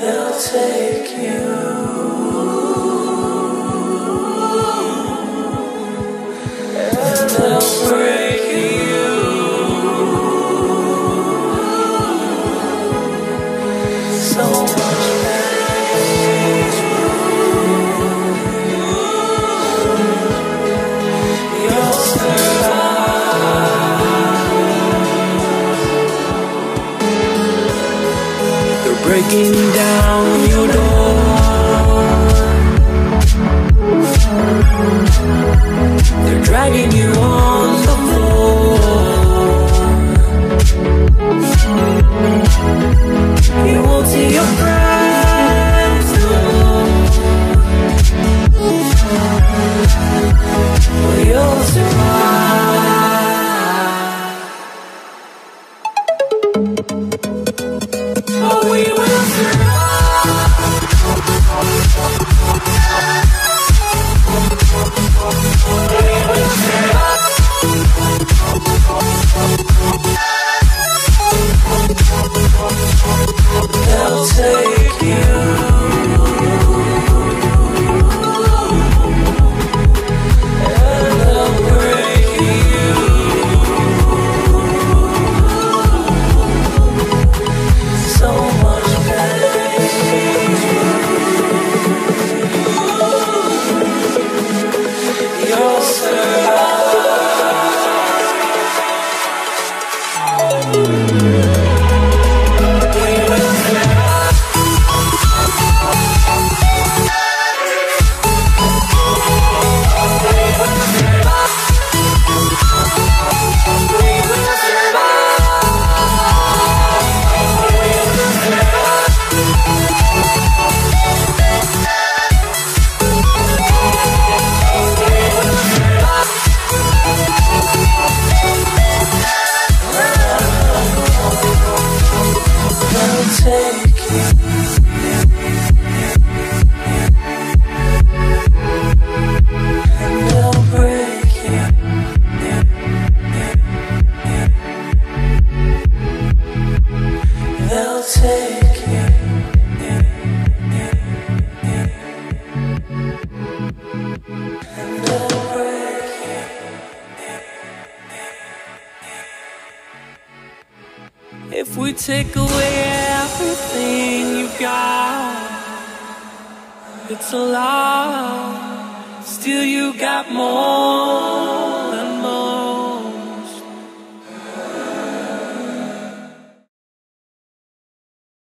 They'll take you. breaking down your door. Hallelujah. If we take away everything you've got, it's a lot. Still, you got more.